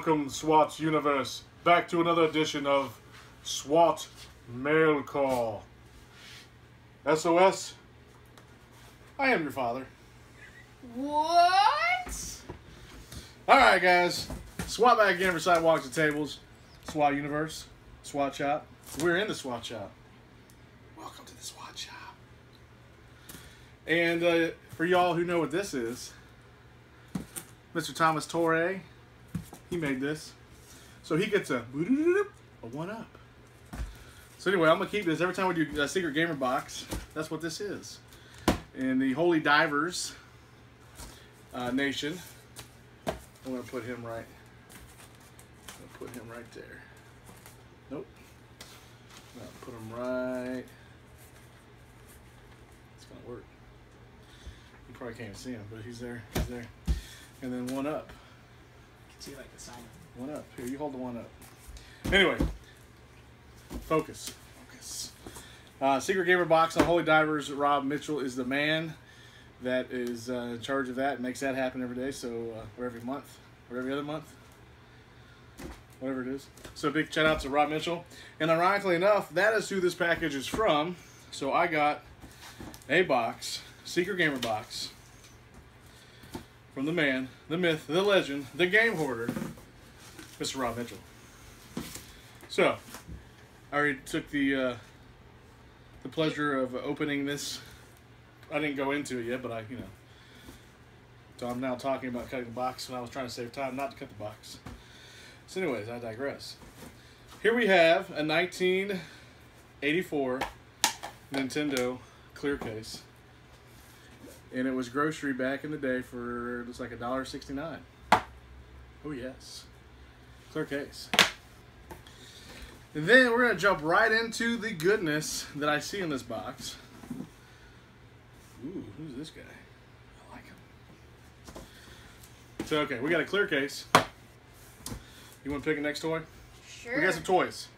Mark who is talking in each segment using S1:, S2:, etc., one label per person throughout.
S1: Welcome, SWAT universe, back to another edition of SWAT Mail Call. SOS, I am your father.
S2: What?
S1: All right, guys. SWAT back again for Sidewalks and Tables. SWAT universe, SWAT shop. We're in the SWAT shop. Welcome to the SWAT shop. And uh, for y'all who know what this is, Mr. Thomas Torre, he made this. So he gets a, a one up. So anyway, I'm gonna keep this every time we do a secret gamer box. That's what this is. In the Holy Divers uh, Nation, I'm gonna put him right. Put him right there. Nope. No, put him right. It's gonna work. You probably can't see him, but he's there. He's there. And then one up.
S2: See like the sign.
S1: One up. Here, you hold the one up. Anyway, focus. Focus. Uh, Secret Gamer Box on Holy Divers. Rob Mitchell is the man that is uh, in charge of that and makes that happen every day. So, uh, or every month, or every other month, whatever it is. So, big shout out to Rob Mitchell. And ironically enough, that is who this package is from. So, I got a box, Secret Gamer Box, from the man, the myth, the legend, the game hoarder, Mr. Rob Mitchell. So, I already took the uh, the pleasure of opening this. I didn't go into it yet, but I, you know. So I'm now talking about cutting the box when I was trying to save time not to cut the box. So, anyways, I digress. Here we have a 1984 Nintendo clear case. And it was grocery back in the day for it was like a dollar sixty nine. Oh yes. Clear case. And then we're gonna jump right into the goodness that I see in this box. Ooh, who's this guy? I like him. So okay, we got a clear case. You want to pick a next toy?
S2: Sure.
S1: We got some toys.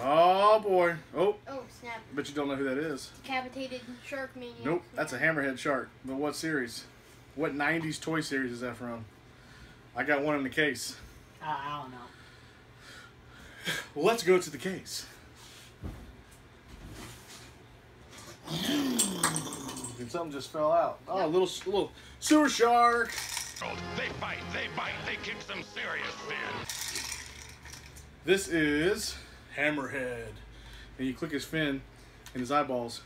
S1: Oh boy. Oh,
S2: Oh snap!
S1: bet you don't know who that is.
S2: Decapitated shark maniac.
S1: Nope, that's a hammerhead shark. But what series? What 90s toy series is that from? I got one in the case.
S2: Uh, I don't know.
S1: Well, let's go to the case. And something just fell out. Oh, a little, little sewer shark.
S3: Oh, They bite, they bite, they kick some serious sin.
S1: This is Hammerhead. And you click his fin, and his eyeballs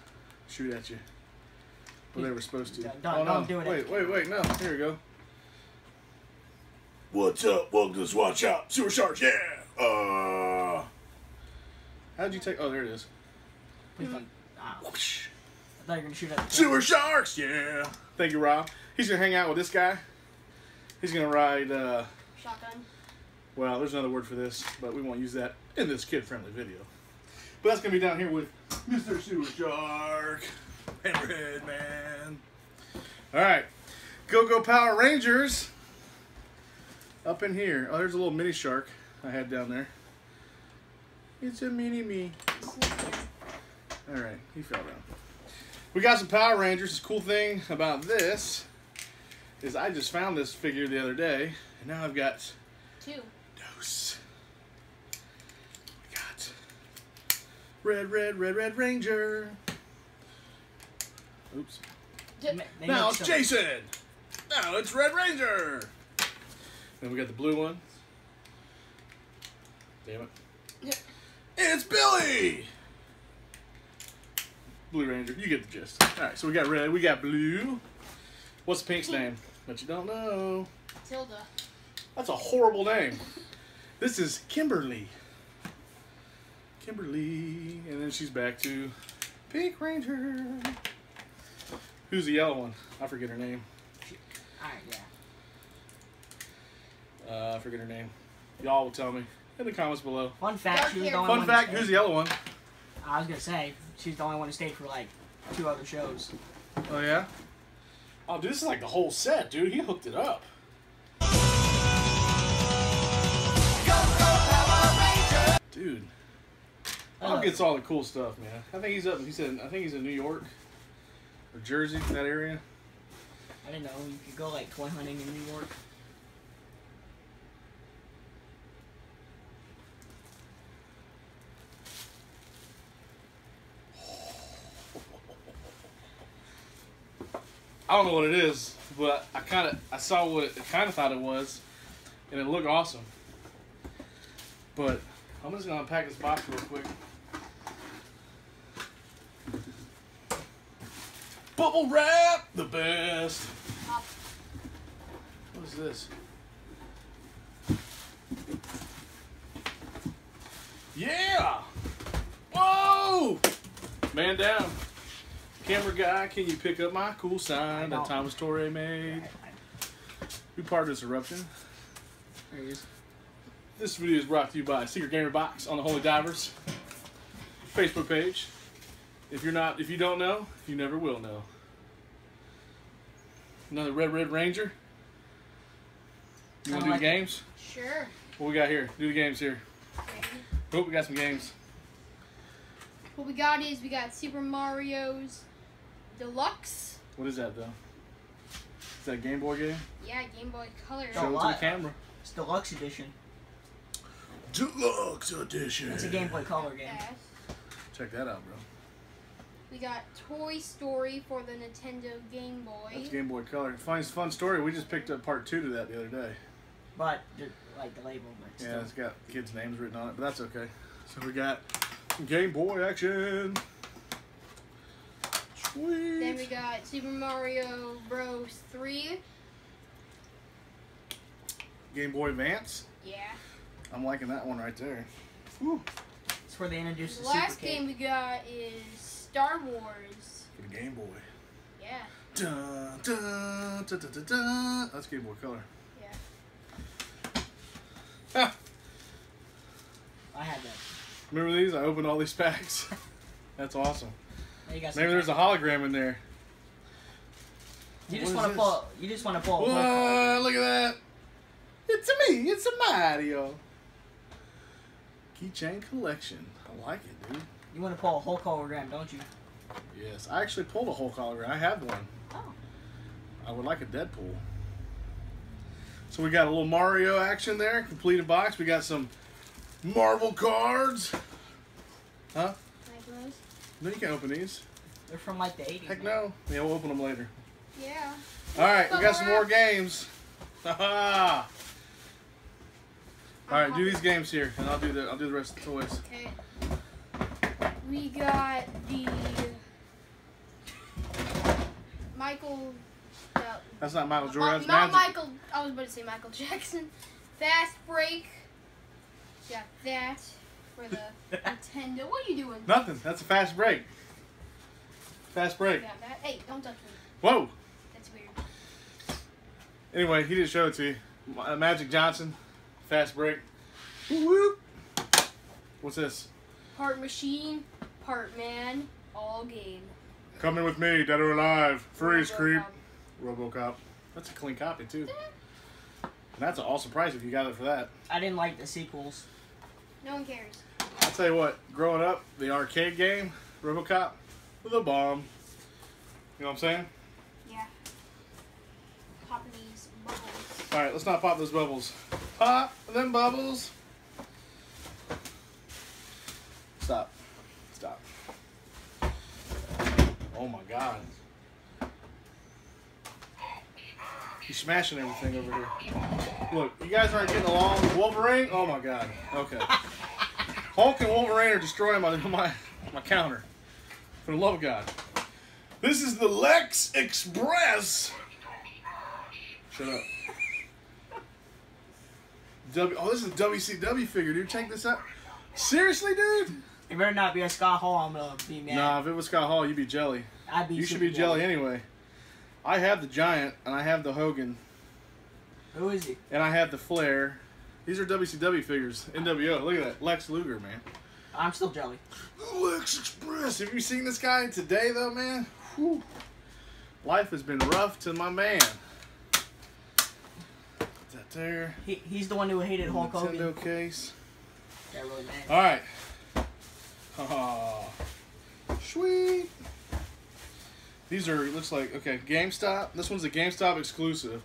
S1: shoot at you. Well, they were supposed to.
S2: Don't-
S1: oh, no.
S2: don't do it.
S1: Wait, wait, wait. No, here we go. What's up? Welcome to the SWAT Shop. Sewer Sharks, yeah! Uh. How'd you take. Oh, there it is.
S2: Please don't. Ah, I thought you were gonna shoot at the
S1: Sewer Sharks, yeah! Thank you, Rob. He's gonna hang out with this guy. He's gonna ride, uh.
S2: shotgun.
S1: Well, there's another word for this, but we won't use that in this kid-friendly video. But that's gonna be down here with Mr. Sewer Shark, Hammerhead Man. All right, Go Go Power Rangers. Up in here. Oh, there's a little mini shark I had down there. It's a mini me. All right, he fell down. We got some Power Rangers. The cool thing about this is I just found this figure the other day, and now I've got
S2: Two.
S1: Dose. We got Red, Red, Red, Red Ranger. Oops.
S2: D-
S4: They
S1: now it's Jason. Now it's Red Ranger. Then we got the blue one. Damn it.
S2: Yeah.
S1: It's Billy. Blue Ranger. You get the gist. All right, so we got red. We got blue. What's Pink's name? But you don't know.
S2: Tilda.
S1: That's a horrible name. This is Kimberly. Kimberly. And then she's back to Pink Ranger. Who's the yellow one? I forget her name.
S4: Alright, yeah.
S1: Uh, I forget her name. Y'all will tell me in the comments below.
S4: Fun fact, she was the
S2: Dark
S4: only
S1: Fun
S4: one
S1: fact,
S4: to
S1: who's the yellow one?
S4: I was gonna say, she's the only one to stay for like two other shows.
S1: Oh, yeah? Oh, dude, this is like the whole set, dude. He hooked it up. Dude.
S4: Uh, Hawk
S1: gets all the cool stuff, man. I think he's up. He said, I think he's in New York or Jersey, that area.
S4: I don't know. You could go like toy hunting in New York.
S1: I don't know what it is, but I kind of I saw what it, I kind of thought it was, and it looked awesome. But I'm just gonna unpack this box real quick. Bubble wrap, the best. What is this? Yeah! Whoa! Man down. Camera guy, can you pick up my cool sign that. Thomas Torre made? Who part of this eruption?
S4: There he is.
S1: This video is brought to you by Secret Gamer Box on the Holy Divers Facebook page. If you're not, if you don't know, you never will know. Another Red Red Ranger. You want to do
S4: like-
S1: the games?
S2: Sure.
S1: What we got here? Do the games here. Oh, we got some games.
S2: What we got is we got Super Mario's Deluxe.
S1: What is that though? Is that a Game Boy game?
S2: Yeah, Game Boy Color.
S1: Show it to the camera.
S4: It's deluxe edition.
S1: Deluxe edition.
S4: It's a Game Boy Color game.
S2: Yes.
S1: Check that out, bro.
S2: We got Toy Story for the Nintendo Game Boy.
S1: That's Game Boy Color. Fun, fun story. We just picked up part two to that the other day.
S4: But like the label, but
S1: Yeah,
S4: still.
S1: it's got kids' names written on it, but that's okay. So we got Game Boy action. Sweet.
S2: Then we got Super Mario Bros. 3.
S1: Game Boy Advance.
S2: Yeah.
S1: I'm liking that one right there. Woo.
S4: It's where they introduced
S2: The
S4: the
S2: last
S4: Super Cake.
S2: game we got is Star Wars.
S1: For the Game Boy.
S2: Yeah.
S1: Dun, dun, dun, dun, dun, dun. That's Game Boy Color.
S2: Yeah.
S1: Ha!
S4: I had that.
S1: Remember these? I opened all these packs. That's awesome.
S4: Got
S1: Maybe there's a hologram in there.
S4: You just want to pull. You just want to pull.
S1: Whoa, look at that. It's a me. It's a Mario. Keychain collection. I like it, dude.
S4: You want to pull a Hulk hologram, don't you?
S1: Yes, I actually pulled a whole collar. I have one.
S4: Oh.
S1: I would like a Deadpool. So we got a little Mario action there, completed box. We got some Marvel cards. Huh?
S2: Like those.
S1: No, you can't open these.
S4: They're from like the 80s.
S1: Heck
S4: man.
S1: no. Yeah, we'll open them later.
S2: Yeah.
S1: All right, we got some more games. Ha All right, do these games here, and I'll do the I'll do the rest of the toys.
S2: Okay. We got the Michael. No,
S1: That's not Michael
S2: Ma-
S1: Jordan. That's
S2: not
S1: Magic.
S2: Michael. I was about to say Michael Jackson. Fast Break. Yeah, that for the Nintendo. What are you doing?
S1: Nothing. That's a fast break. Fast break.
S2: Yeah, that. Hey, don't touch me.
S1: Whoa.
S2: That's weird.
S1: Anyway, he didn't show it to you. Uh, Magic Johnson, fast break. Woo woo. What's this?
S2: Part machine, part man, all game.
S1: Coming with me, dead or alive. Freeze,
S2: Robocop.
S1: creep. RoboCop. That's a clean copy too. And that's an awesome price if you got it for that.
S4: I didn't like the sequels.
S2: No one cares.
S1: I'll tell you what. Growing up, the arcade game, RoboCop, the bomb. You know what I'm saying? All right, let's not pop those bubbles. Pop them bubbles. Stop. Stop. Oh my God. He's smashing everything over here. Look, you guys aren't getting along. Wolverine? Oh my God. Okay. Hulk and Wolverine are destroying my my my counter. For the love of God. This is the Lex Express. Shut up. W. Oh, this is a WCW figure, dude. Check this out. Seriously, dude?
S4: It better not be a Scott Hall. I'm gonna be mad.
S1: Nah, if it was Scott Hall, you'd be jelly.
S4: I'd be.
S1: You should be jelly anyway. I have the Giant, and I have the Hogan,
S4: Who is he?
S1: and I have the Flair. These are WCW figures. NWO. Look at that. Lex Luger, man.
S4: I'm still jelly.
S1: Lex Express. Have you seen this guy today, though, man? Whew. Life has been rough to my man. Put that there.
S4: He, he's the one who hated Hulk
S1: Nintendo
S4: Hogan.
S1: case.
S4: Got really mad.
S1: All right. Oh, sweet. These are looks like okay. GameStop. This one's a GameStop exclusive.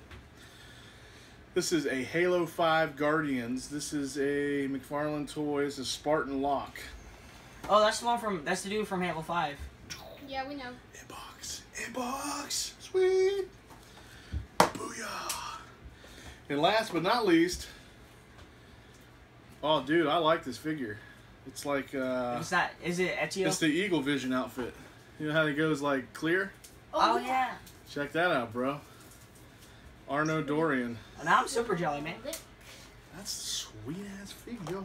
S1: This is a Halo Five Guardians. This is a McFarlane Toys. A Spartan Locke.
S4: Oh, that's the one from. That's the dude from Halo Five.
S2: Yeah, we know.
S1: Inbox. Inbox. Sweet. Booyah. And last but not least, oh, dude, I like this figure. It's like, uh,
S4: Is that is it Ezio?
S1: it's the Eagle Vision outfit. You know how it goes like clear?
S4: oh yeah.
S1: Check that out, bro. Arno Dorian.
S4: And I'm super jelly, man.
S1: That's sweet ass figure.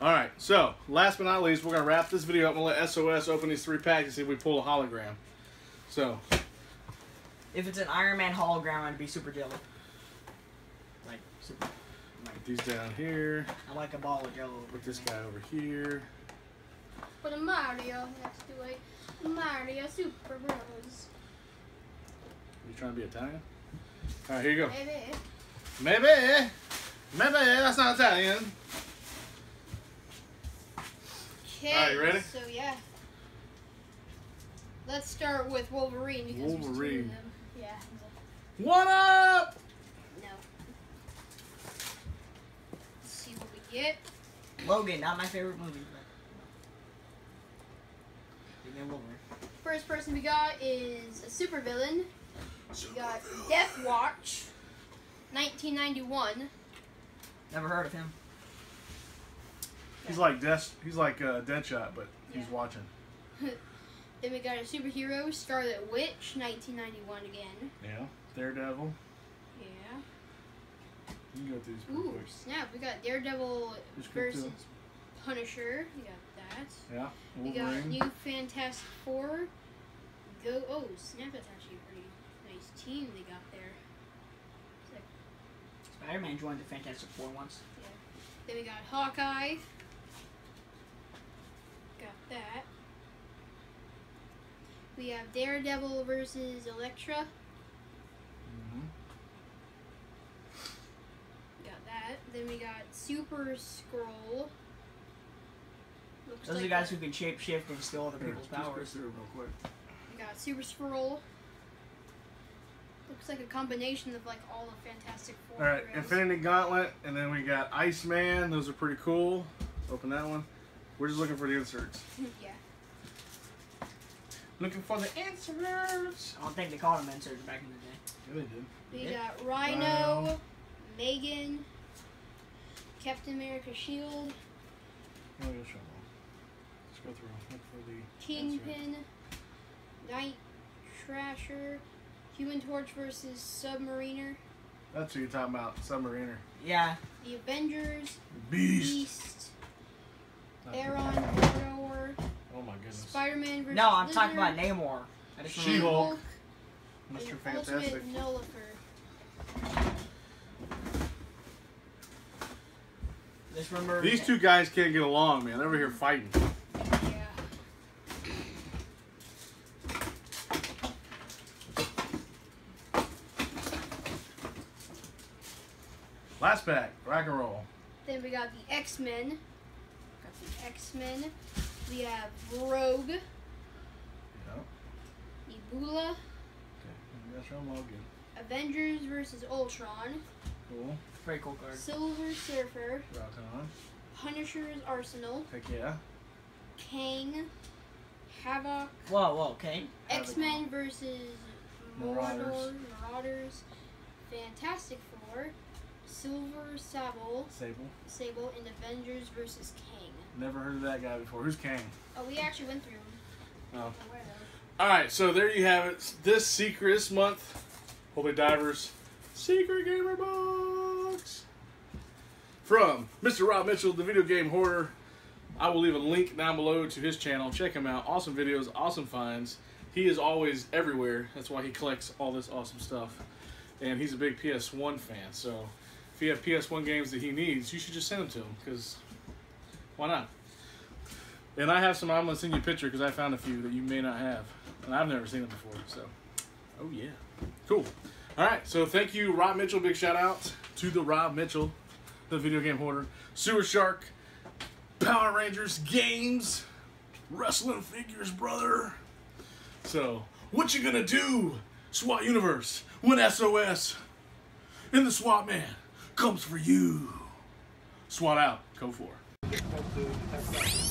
S1: All right, so last but not least, we're gonna wrap this video up. I'm gonna let SOS open these three packs and see if we pull a hologram. So,
S4: If it's an Iron Man hologram, I'd be super jelly. Like super.
S1: put these down here.
S4: I like a ball of jello.
S1: Put this guy over here.
S2: For the Mario next to a Mario Super Bros.
S1: You trying to be Italian? All right, here you go.
S2: Baby.
S1: Maybe, maybe that's not Italian.
S2: Okay.
S1: Alright, ready?
S2: So yeah. Let's start with Wolverine because there's two of
S1: Wolverine.
S2: Them. Yeah.
S1: What up?
S2: No. Let's see what we get.
S4: Logan, not my favorite movie. But... Give me Wolverine.
S2: First person we got is a supervillain. We got Death Watch, 1991.
S4: Never heard of him.
S1: He's like Des- he's like uh, Deadshot, but he's watching.
S2: Then we got a superhero, Scarlet Witch, 1991 again.
S1: Yeah. Daredevil.
S2: Yeah.
S1: You can go through these pretty
S2: Ooh,
S1: quick.
S2: snap. We got Daredevil
S1: Just
S2: versus. Punisher. We got that.
S1: Yeah.
S2: We got
S1: Wolverine.
S2: new Fantastic Four. Go. Oh, snap. That's actually a pretty nice team they got there.
S4: Spider Man joined the Fantastic Four once. Yeah.
S2: Then we got Hawkeye. Got that. We have Daredevil versus Elektra.
S1: Mhm.
S2: Got that. Then we got Super Skrull. Looks
S4: Those are
S2: like
S4: the guys who can shape shift and steal other people's
S1: just go
S4: powers.
S1: through real quick.
S2: We got Super Skrull. Looks like a combination of like all the Fantastic Four.
S1: All right,
S2: heroes.
S1: Infinity Gauntlet, and then we got Iceman. Those are pretty cool. Open that one. We're just looking for the inserts.
S2: yeah.
S1: Looking for the inserts.
S4: I don't think they called them inserts back in the day.
S1: Yeah, they did.
S2: We
S4: Yeah.
S2: got Rhino,
S1: Rhino.
S2: Megan, Captain America Shield,
S1: Oh, yeah, sure. Let's go through. Look for the insert.
S2: Kingpin, Night Thrasher, Human Torch versus Submariner,
S1: That's who you're talking about. Submariner.
S4: Yeah,
S2: The Avengers,
S1: Beast.
S2: Beast,
S1: Not
S2: Aaron
S1: the-
S2: Warrior,
S1: my goodness.
S2: Spider-Man versus
S4: no, I'm talking about Namor. I just
S1: She-
S4: remember-
S1: She-Hulk. Mr. Fantastic.
S2: Nullifier.
S4: Just remember
S1: These two guys can't get along, man. They're over here fighting.
S2: Yeah.
S1: Last pack. Rock and roll.
S2: Then we got the X-Men. Got the X-Men. We have Rogue,
S1: Yeah.
S2: Ebola,
S1: Okay. That's all good.
S2: Avengers versus Ultron,
S1: Cool.
S4: Very cool card.
S2: Silver Surfer,
S1: Rock on.
S2: Punisher's Arsenal,
S1: Heck yeah.
S2: Kang, Havoc,
S4: Whoa, whoa, okay.
S2: X-Men versus
S1: Marauders.
S2: Marauders, Marauders, Fantastic Four, Silver Sable,
S1: Sable.
S2: Sable, and Avengers versus Kang.
S1: Never heard of that guy before. Who's Kang?
S2: Oh, we actually went through them.
S1: Oh.
S2: I'm aware of.
S1: All right, so there you have it. This secret this month, Holy Divers Secret Gamer Box from Mr. Rob Mitchell, the video game hoarder. I will leave a link down below to his channel. Check him out. Awesome videos, awesome finds. He is always everywhere. That's why he collects all this awesome stuff. And he's a big PS1 fan. So if you have PS1 games that he needs, you should just send them to him because why not? And I have some. I'm gonna send you a picture because I found a few that you may not have, and I've never seen them before. So, oh yeah, cool. All right, so thank you, Rob Mitchell. Big shout out to the Rob Mitchell, the video game hoarder, Sewer Shark, Power Rangers games, wrestling figures, brother. So, what you gonna do, SWAT Universe, when SOS and the SWAT Man comes for you? SWAT out. Go for. it to